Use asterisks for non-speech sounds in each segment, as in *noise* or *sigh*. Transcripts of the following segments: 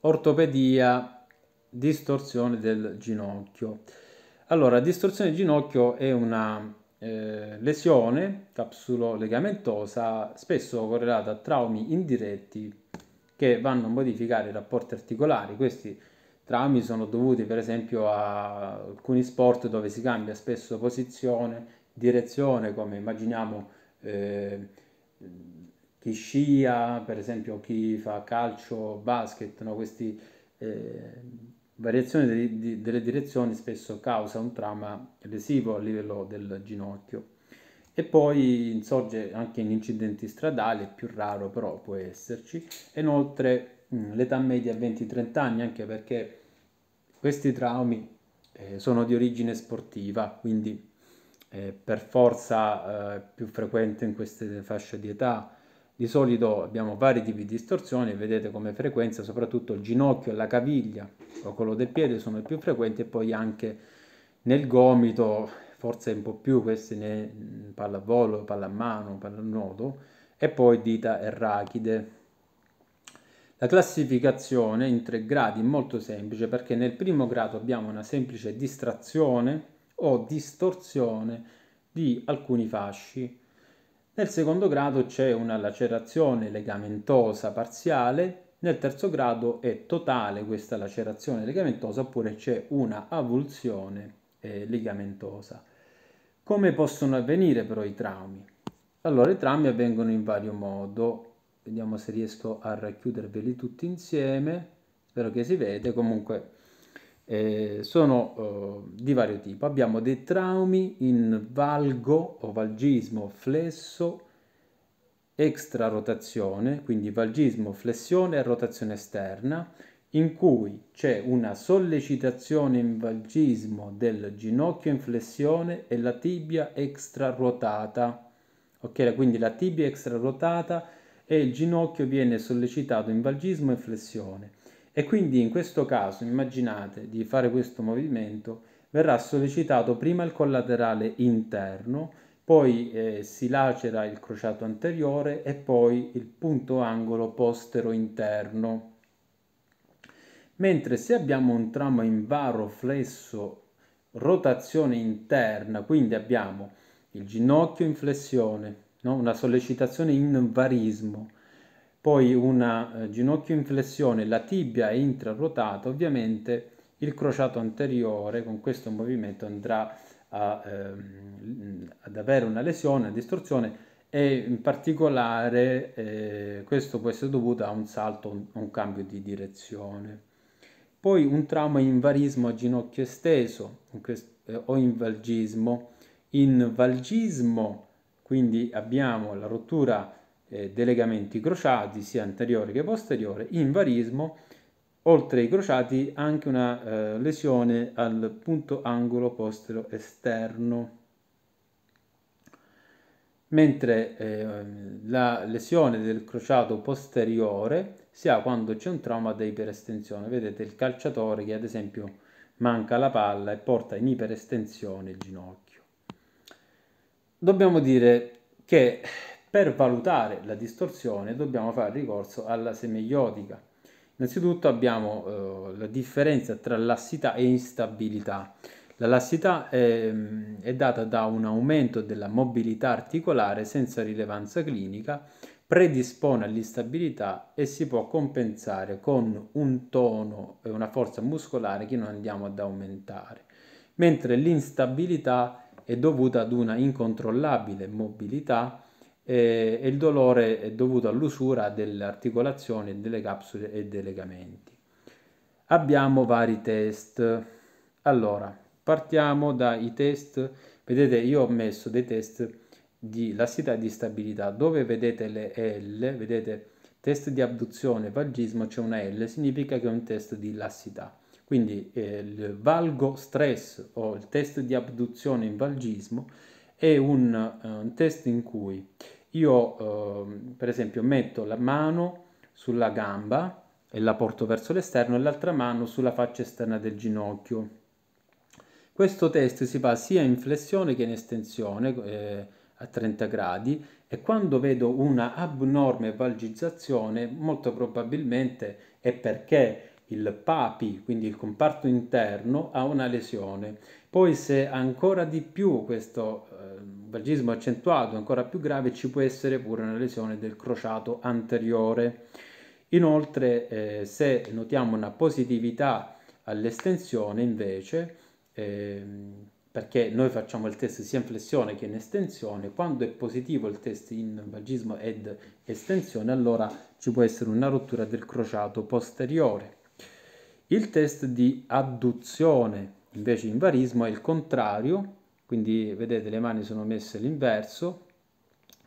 ortopedia, distorsione del ginocchio. Allora, distorsione del ginocchio è una eh, lesione capsulo-legamentosa spesso correlata a traumi indiretti che vanno a modificare i rapporti articolari. Questi traumi sono dovuti per esempio a alcuni sport dove si cambia spesso posizione, direzione, come immaginiamo eh, chi scia, per esempio chi fa calcio, basket, no? queste eh, variazioni de- de- delle direzioni spesso causa un trauma lesivo a livello del ginocchio. E poi insorge anche in incidenti stradali, è più raro però può esserci. Inoltre mh, l'età media è 20-30 anni, anche perché questi traumi eh, sono di origine sportiva, quindi eh, per forza eh, più frequente in queste fasce di età. Di solito abbiamo vari tipi di distorsioni, vedete come frequenza, soprattutto il ginocchio la caviglia o quello del piede sono i più frequenti e poi anche nel gomito, forse un po' più questi ne pallavolo, pallamano, pallanuoto e poi dita e rachide. La classificazione in tre gradi è molto semplice perché nel primo grado abbiamo una semplice distrazione o distorsione di alcuni fasci. Nel secondo grado c'è una lacerazione legamentosa parziale, nel terzo grado è totale questa lacerazione legamentosa oppure c'è una avulsione eh, legamentosa. Come possono avvenire però i traumi? Allora i traumi avvengono in vario modo, vediamo se riesco a racchiuderveli tutti insieme, spero che si vede, comunque eh, sono eh, di vario tipo. Abbiamo dei traumi in valgo o valgismo flesso extra rotazione, quindi valgismo, flessione e rotazione esterna, in cui c'è una sollecitazione in valgismo del ginocchio in flessione e la tibia extra ruotata. Ok, quindi la tibia extra ruotata e il ginocchio viene sollecitato in valgismo e flessione. E quindi in questo caso immaginate di fare questo movimento, verrà sollecitato prima il collaterale interno, poi eh, si lacera il crociato anteriore e poi il punto angolo postero interno. Mentre se abbiamo un trauma in varo flesso rotazione interna, quindi abbiamo il ginocchio in flessione, no? una sollecitazione in varismo, poi una eh, ginocchio in flessione, la tibia è intraruotata, ovviamente il crociato anteriore con questo movimento andrà a, ehm, ad avere una lesione, una distorsione e in particolare eh, questo può essere dovuto a un salto, a un cambio di direzione. Poi un trauma in varismo a ginocchio esteso eh, o in valgismo. In valgismo quindi abbiamo la rottura eh, dei legamenti crociati sia anteriore che posteriore, in varismo oltre ai crociati anche una eh, lesione al punto angolo postero esterno mentre eh, la lesione del crociato posteriore si ha quando c'è un trauma da iperestensione. Vedete il calciatore che ad esempio manca la palla e porta in iperestensione il ginocchio. Dobbiamo dire che per valutare la distorsione dobbiamo fare ricorso alla semiotica. Innanzitutto abbiamo eh, la differenza tra lassità e instabilità. La lassità è, è, data da un aumento della mobilità articolare senza rilevanza clinica, predispone all'instabilità e si può compensare con un tono e una forza muscolare che non andiamo ad aumentare, mentre l'instabilità è dovuta ad una incontrollabile mobilità e, il dolore è dovuto all'usura delle articolazioni, delle capsule e dei legamenti. Abbiamo vari test. Allora, partiamo dai test. Vedete, io ho messo dei test di lassità e di stabilità. Dove vedete le L, vedete test di abduzione, vagismo, c'è una L, significa che è un test di lassità. Quindi eh, il valgo stress o il test di abduzione in valgismo è un, uh, un test in cui io eh, per esempio metto la mano sulla gamba e la porto verso l'esterno e l'altra mano sulla faccia esterna del ginocchio. Questo test si fa sia in flessione che in estensione, eh, a 30 gradi e quando vedo una abnorme valgizzazione molto probabilmente è perché il papi, quindi il comparto interno, ha una lesione. Poi se ancora di più questo vagismo accentuato, ancora più grave, ci può essere pure una lesione del crociato anteriore. Inoltre, eh, se notiamo una positività all'estensione, invece, eh, perché noi facciamo il test sia in flessione che in estensione, quando è positivo il test in vagismo ed estensione, allora ci può essere una rottura del crociato posteriore. Il test di adduzione invece in varismo è il contrario, quindi vedete le mani sono messe all'inverso,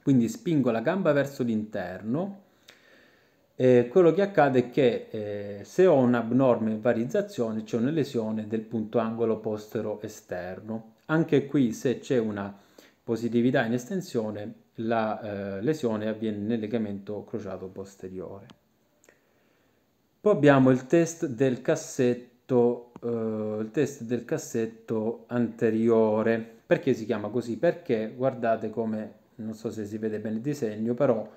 quindi spingo la gamba verso l'interno. E quello che accade è che eh, se ho un'abnorme varizzazione c'è una lesione del punto angolo postero esterno. Anche qui se c'è una positività in estensione la eh, lesione avviene nel legamento crociato posteriore. Poi abbiamo il test del cassetto, eh, il test del cassetto anteriore. Perché si chiama così? Perché guardate come, non so se si vede bene il disegno, però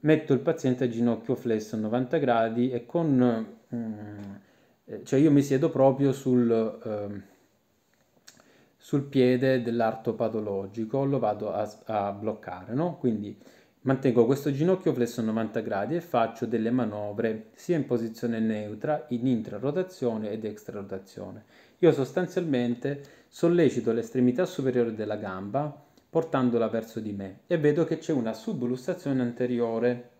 metto il paziente a ginocchio flesso a 90 gradi e con... Mm, eh, cioè io mi siedo proprio sul, eh, sul piede dell'arto patologico, lo vado a, a bloccare, no? Quindi Mantengo questo ginocchio flesso a 90 gradi e faccio delle manovre sia in posizione neutra, in intrarotazione ed extrarotazione. Io sostanzialmente sollecito l'estremità superiore della gamba portandola verso di me e vedo che c'è una sublussazione anteriore,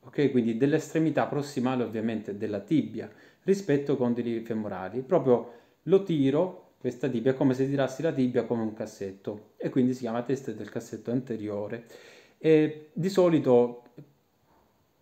ok? Quindi dell'estremità prossimale ovviamente della tibia rispetto ai condili femorali. Proprio lo tiro, questa tibia, come se tirassi la tibia come un cassetto e quindi si chiama testa del cassetto anteriore. E di solito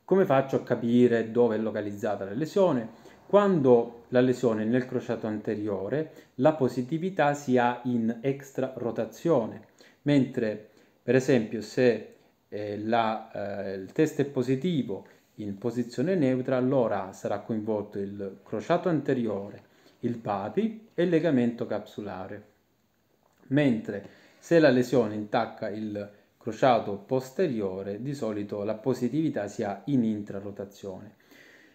come faccio a capire dove è localizzata la lesione? Quando la lesione è nel crociato anteriore, la positività si ha in extra rotazione, mentre per esempio se eh, la, eh, il test è positivo in posizione neutra, allora sarà coinvolto il crociato anteriore, il papi e il legamento capsulare. Mentre se la lesione intacca il crociato posteriore, di solito la positività si ha in intrarotazione.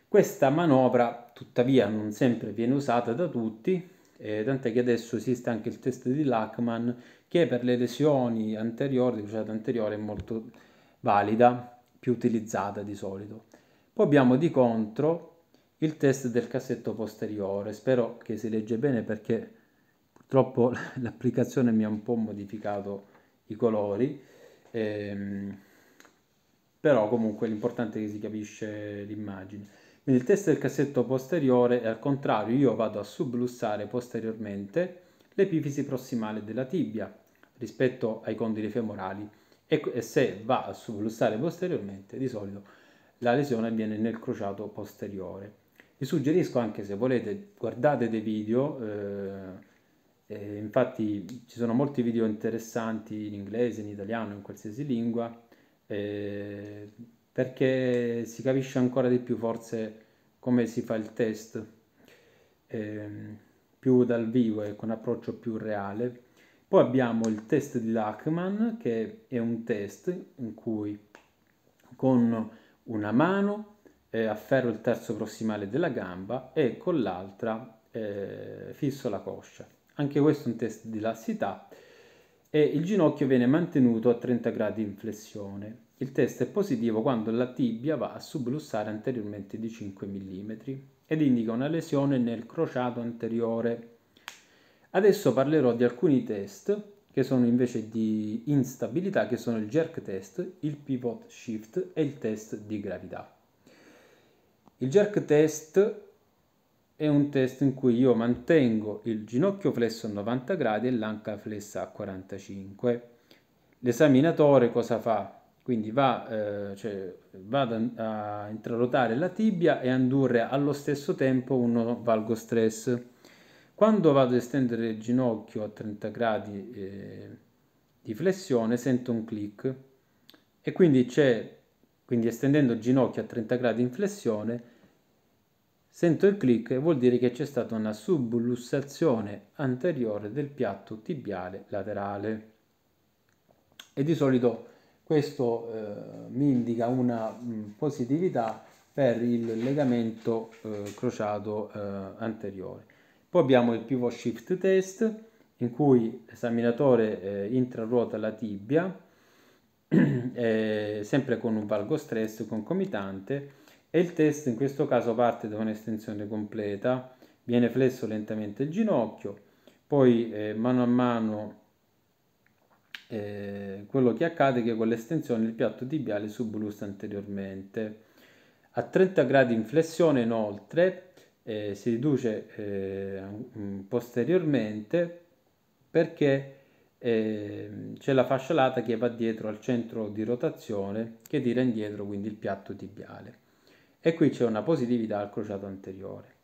Questa manovra tuttavia non sempre viene usata da tutti, eh, tant'è che adesso esiste anche il test di Lachman che per le lesioni anteriori, di crociato anteriore, è molto valida, più utilizzata di solito. Poi abbiamo di contro il test del cassetto posteriore, spero che si legge bene perché purtroppo *laughs* l'applicazione mi ha un po' modificato i colori. Ehm, però comunque l'importante è che si capisce l'immagine. Quindi il test del cassetto posteriore è al contrario, io vado a sublussare posteriormente l'epifisi prossimale della tibia rispetto ai condili femorali e, e se va a sublussare posteriormente di solito la lesione avviene nel crociato posteriore. Vi suggerisco anche se volete guardate dei video eh, eh, infatti ci sono molti video interessanti in inglese, in italiano, in qualsiasi lingua, eh, perché si capisce ancora di più forse come si fa il test, eh, più dal vivo e con approccio più reale. Poi abbiamo il test di Lachman, che è un test in cui con una mano eh, afferro il terzo prossimale della gamba e con l'altra eh, fisso la coscia. Anche questo è un test di lassità e il ginocchio viene mantenuto a 30 gradi in flessione. Il test è positivo quando la tibia va a sublussare anteriormente di 5 mm ed indica una lesione nel crociato anteriore. Adesso parlerò di alcuni test che sono invece di instabilità, che sono il jerk test, il pivot shift e il test di gravità. Il jerk test è un test in cui io mantengo il ginocchio flesso a 90 gradi e l'anca flessa a 45. L'esaminatore cosa fa? Quindi va, eh, cioè, va a intrarotare la tibia e a allo stesso tempo un valgo stress. Quando vado ad estendere il ginocchio a 30 gradi eh, di flessione sento un click e quindi c'è, quindi estendendo il ginocchio a 30 gradi in flessione, Sento il click e vuol dire che c'è stata una sublussazione anteriore del piatto tibiale laterale. e di solito questo eh, mi indica una mh, positività per il legamento eh, crociato eh, anteriore. Poi abbiamo il pivot shift test in cui l'esaminatore eh, intraruota la tibia *clears throat* sempre con un valgo stress concomitante e il test in questo caso parte da un'estensione completa, viene flesso lentamente il ginocchio, poi eh, mano a mano eh, quello che accade è che con l'estensione il piatto tibiale sublusta anteriormente. A 30 gradi in flessione inoltre eh, si riduce eh, posteriormente perché eh, c'è la fascia lata che va dietro al centro di rotazione che tira indietro quindi il piatto tibiale e qui c'è una positività al crociato anteriore.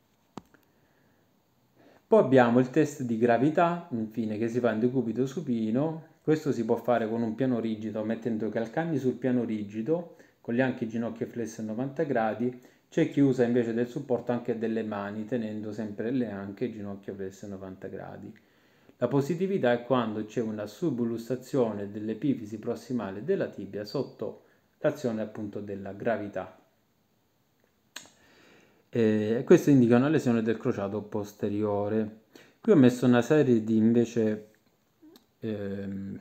Poi abbiamo il test di gravità, infine, che si fa in decubito supino. Questo si può fare con un piano rigido, mettendo i calcagni sul piano rigido, con gli anche ginocchia flesse a 90 gradi. C'è chi usa invece del supporto anche delle mani, tenendo sempre le anche ginocchia flesse a 90 gradi. La positività è quando c'è una sublustazione dell'epifisi prossimale della tibia sotto l'azione appunto della gravità. E questo indica una lesione del crociato posteriore. Qui ho messo una serie di invece ehm,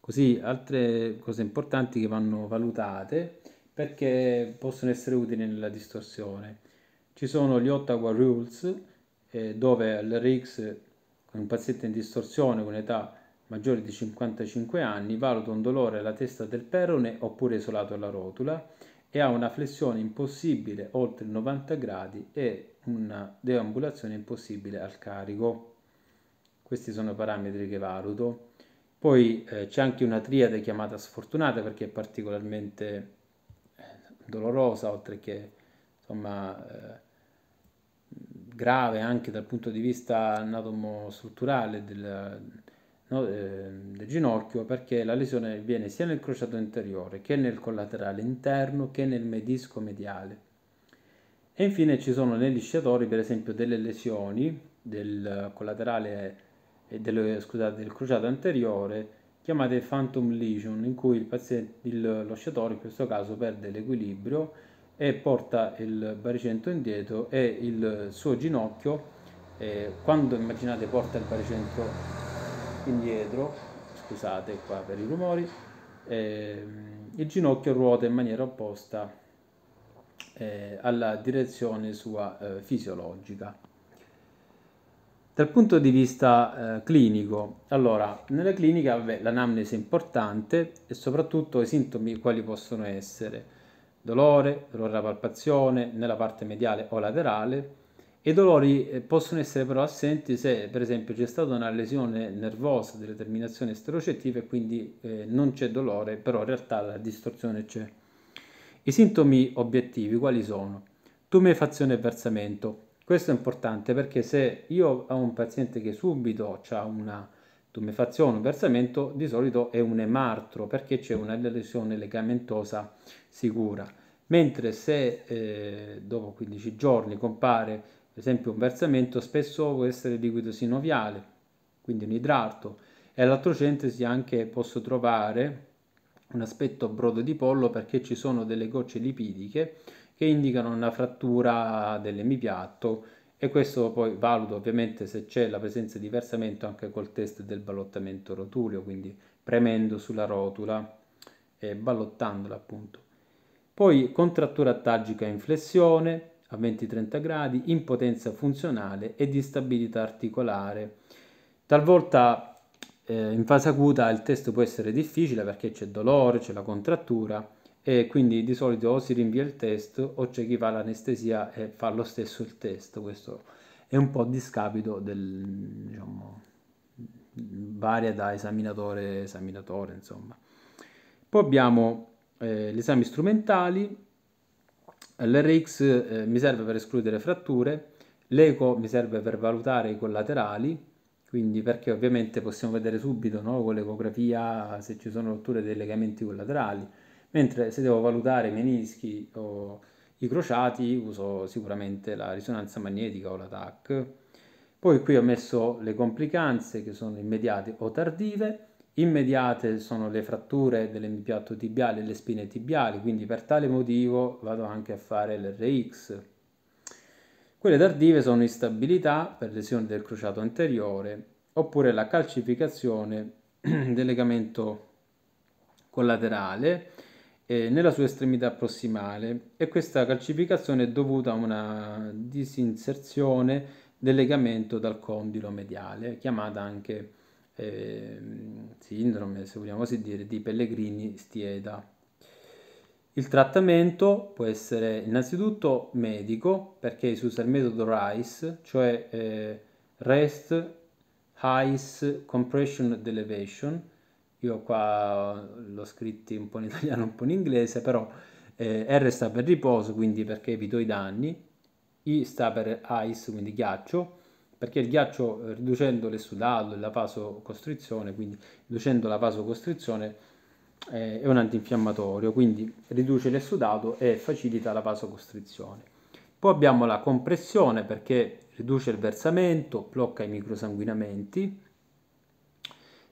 così altre cose importanti che vanno valutate perché possono essere utili nella distorsione. Ci sono gli Ottawa Rules eh, dove l'RX un paziente in distorsione con età maggiore di 55 anni valuta un dolore alla testa del perone oppure isolato alla rotula e ha una flessione impossibile oltre il 90 gradi e una deambulazione impossibile al carico. Questi sono i parametri che valuto. Poi eh, c'è anche una triade chiamata sfortunata perché è particolarmente eh, dolorosa, oltre che insomma, eh, grave anche dal punto di vista anatomo-strutturale del, no, eh, del ginocchio perché la lesione avviene sia nel crociato anteriore che nel collaterale interno che nel medisco mediale. E infine ci sono negli sciatori per esempio delle lesioni del collaterale del, scusate, del crociato anteriore chiamate phantom lesion in cui il paziente, il, lo sciatore in questo caso perde l'equilibrio e porta il baricentro indietro e il suo ginocchio, eh, quando immaginate porta il baricentro indietro, scusate qua per i rumori, eh, il ginocchio ruota in maniera opposta eh, alla direzione sua eh, fisiologica. Dal punto di vista eh, clinico, allora, nella clinica l'anamnesi è importante e soprattutto i sintomi quali possono essere dolore, dolore alla palpazione nella parte mediale o laterale i dolori eh, possono essere però assenti se per esempio c'è stata una lesione nervosa delle terminazioni esterocettive e quindi eh, non c'è dolore, però in realtà la distorsione c'è. I sintomi obiettivi quali sono? Tumefazione e versamento. Questo è importante perché se io ho un paziente che subito ha una tumefazione, un versamento, di solito è un emartro perché c'è una lesione legamentosa sicura. Mentre se eh, dopo 15 giorni compare per esempio un versamento, spesso può essere liquido sinoviale, quindi un idrato, e all'atrocentesi anche posso trovare un aspetto brodo di pollo perché ci sono delle gocce lipidiche che indicano una frattura dell'emipiatto e questo poi valuto ovviamente se c'è la presenza di versamento anche col test del ballottamento rotuleo, quindi premendo sulla rotula e ballottandola appunto. Poi contrattura attagica in flessione a 20-30 gradi, impotenza funzionale e instabilità articolare. Talvolta eh, in fase acuta il test può essere difficile perché c'è dolore, c'è la contrattura e quindi di solito o si rinvia il test o c'è chi fa l'anestesia e fa lo stesso il test. Questo è un po' discapito del, diciamo, varia da esaminatore a esaminatore, insomma. Poi abbiamo eh, gli esami strumentali, l'RX eh, mi serve per escludere fratture, l'eco mi serve per valutare i collaterali, quindi perché ovviamente possiamo vedere subito no, con l'ecografia se ci sono rotture dei legamenti collaterali, mentre se devo valutare i menischi o i crociati uso sicuramente la risonanza magnetica o la TAC. Poi qui ho messo le complicanze che sono immediate o tardive, Immediate sono le fratture dell'empianto tibiale e le spine tibiali, quindi per tale motivo vado anche a fare l'RX. Quelle tardive sono instabilità per lesioni del crociato anteriore oppure la calcificazione *clears throat* del legamento collaterale eh, nella sua estremità prossimale e questa calcificazione è dovuta a una disinserzione del legamento dal condilo mediale, chiamata anche eh, sindrome, se vogliamo così dire, di Pellegrini-Stieda. Il trattamento può essere innanzitutto medico, perché si usa il metodo RICE, cioè eh, Rest, Ice, Compression, Elevation. Io qua l'ho scritto un po' in italiano, un po' in inglese, però eh, R sta per riposo, quindi perché evito i danni, I sta per ice, quindi ghiaccio, perché il ghiaccio eh, riducendo l'essudato e la vasocostrizione, quindi riducendo la vasocostrizione eh, è un antinfiammatorio, quindi riduce l'essudato e facilita la vasocostrizione. Poi abbiamo la compressione perché riduce il versamento, blocca i microsanguinamenti,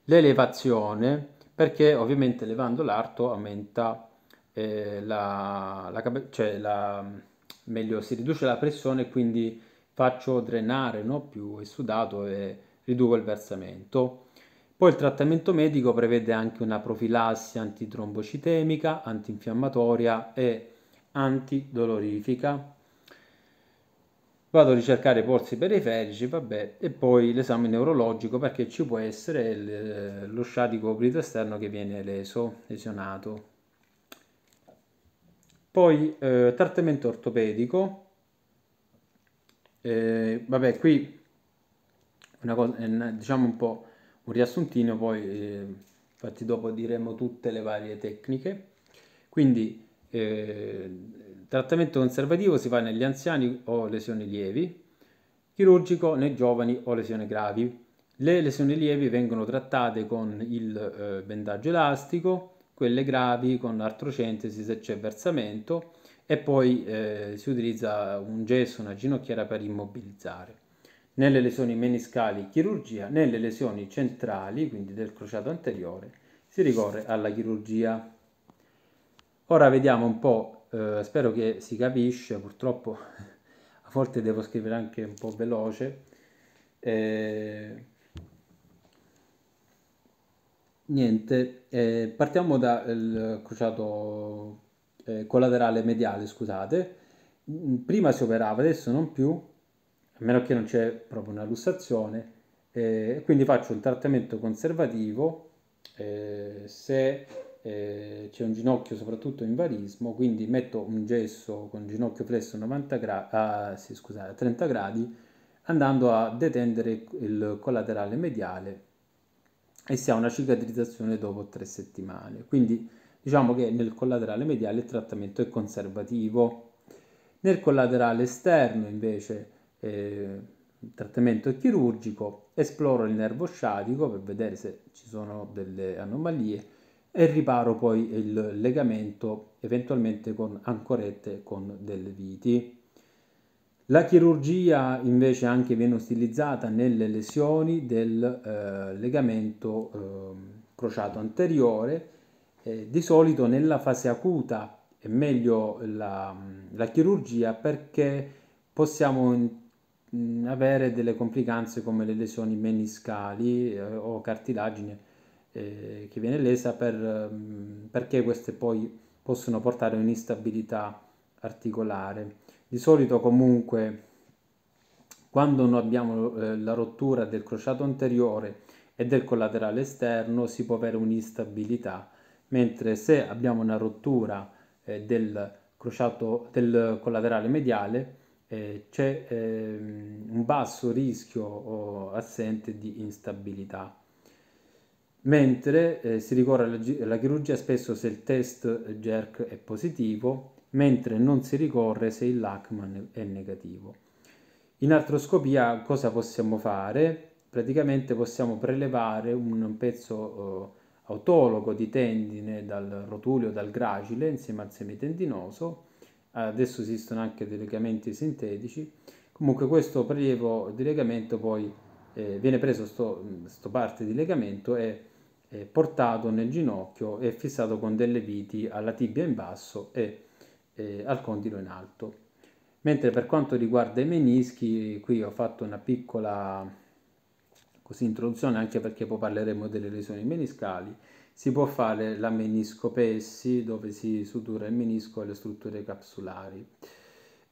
l'elevazione perché ovviamente elevando l'arto aumenta eh, la, la, cioè la, meglio si riduce la pressione e quindi faccio drenare no? più il sudato e riduco il versamento. Poi il trattamento medico prevede anche una profilassi antitrombocitemica, antinfiammatoria e antidolorifica. Vado a ricercare i polsi periferici, vabbè, e poi l'esame neurologico perché ci può essere lo sciatico oblito esterno che viene leso, lesionato. Poi eh, trattamento ortopedico, eh, vabbè, qui una cosa, diciamo un po' un riassuntino, poi eh, infatti dopo diremo tutte le varie tecniche. Quindi eh, trattamento conservativo si fa negli anziani o lesioni lievi, chirurgico nei giovani o lesioni gravi. Le lesioni lievi vengono trattate con il eh, bendaggio elastico, quelle gravi con artrocentesi se c'è versamento e poi eh, si utilizza un gesso, una ginocchiera per immobilizzare. Nelle lesioni meniscali chirurgia, nelle lesioni centrali, quindi del crociato anteriore, si ricorre alla chirurgia. Ora vediamo un po', eh, spero che si capisce, purtroppo *laughs* a volte devo scrivere anche un po' veloce. Eh, niente, eh, partiamo dal crociato eh, collaterale mediale, scusate, mm, prima si operava, adesso non più, a meno che non c'è proprio una lussazione, eh, quindi faccio un trattamento conservativo eh, se eh, c'è un ginocchio soprattutto in varismo, quindi metto un gesso con ginocchio flesso 90 gradi, ah, sì, scusate, 30 gradi, andando a detendere il collaterale mediale e si ha una cicatrizzazione dopo tre settimane. Quindi Diciamo che nel collaterale mediale il trattamento è conservativo. Nel collaterale esterno invece eh, il trattamento è chirurgico, esploro il nervo sciatico per vedere se ci sono delle anomalie e riparo poi il legamento eventualmente con ancorette con delle viti. La chirurgia invece anche viene utilizzata nelle lesioni del eh, legamento eh, crociato anteriore eh, di solito nella fase acuta è meglio la, la chirurgia perché possiamo in avere delle complicanze come le lesioni meniscali eh, o cartilagine eh, che viene lesa per, mm, perché queste poi possono portare a un'instabilità articolare. Di solito comunque quando noi abbiamo eh, la rottura del crociato anteriore e del collaterale esterno si può avere un'instabilità mentre se abbiamo una rottura eh, del crociato del collaterale mediale eh, c'è eh, un basso rischio o assente di instabilità. Mentre eh, si ricorre alla, alla chirurgia spesso se il test JERC è positivo, mentre non si ricorre se il LACMAN è negativo. In artroscopia cosa possiamo fare? Praticamente possiamo prelevare un pezzo autologo di tendine dal rotulio, dal gracile insieme al semitendinoso. Adesso esistono anche dei legamenti sintetici. Comunque questo prelievo di legamento poi eh, viene preso sto, parte di legamento e portato nel ginocchio e fissato con delle viti alla tibia in basso e eh, al condilo in alto. Mentre per quanto riguarda i menischi, qui ho fatto una piccola così, introduzione anche perché poi parleremo delle lesioni meniscali. Si può fare la meniscopessi dove si sutura il menisco e le strutture capsulari.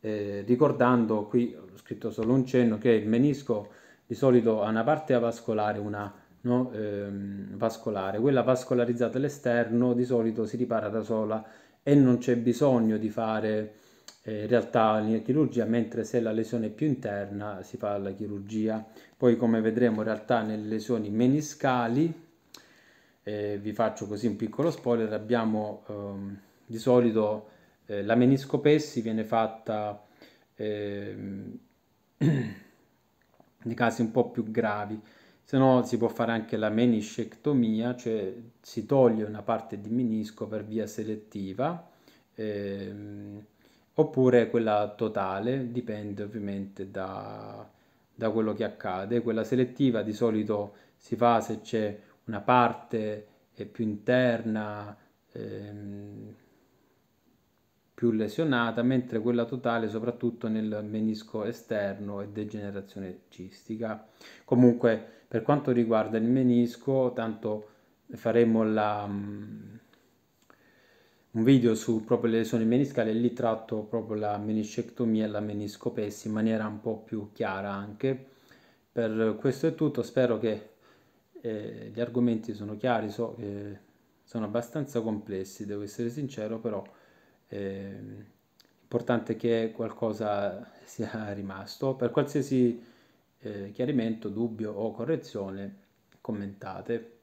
Eh, ricordando, qui ho scritto solo un cenno, che il menisco di solito ha una parte avascolare, una no, ehm, vascolare. Quella vascolarizzata all'esterno di solito si ripara da sola e non c'è bisogno di fare in realtà la chirurgia, mentre se la lesione è più interna si fa la chirurgia. Poi come vedremo in realtà nelle lesioni meniscali, eh, vi faccio così un piccolo spoiler, abbiamo ehm, di solito eh, la meniscopessi viene fatta ehm, *clears throat* nei casi un po' più gravi, se no si può fare anche la meniscectomia, cioè si toglie una parte di menisco per via selettiva, ehm, oppure quella totale, dipende ovviamente da, da quello che accade. Quella selettiva di solito si fa se c'è una parte più interna, ehm, più lesionata, mentre quella totale soprattutto nel menisco esterno è degenerazione cistica. Comunque per quanto riguarda il menisco, tanto faremo la, um, un video su proprio le lesioni meniscali e lì tratto proprio la meniscectomia e la meniscopessi in maniera un po' più chiara anche. Per questo è tutto, spero che eh, gli argomenti sono chiari, so che sono abbastanza complessi, devo essere sincero, però eh, importante che qualcosa sia *laughs* rimasto. Per qualsiasi eh, chiarimento, dubbio o correzione, commentate.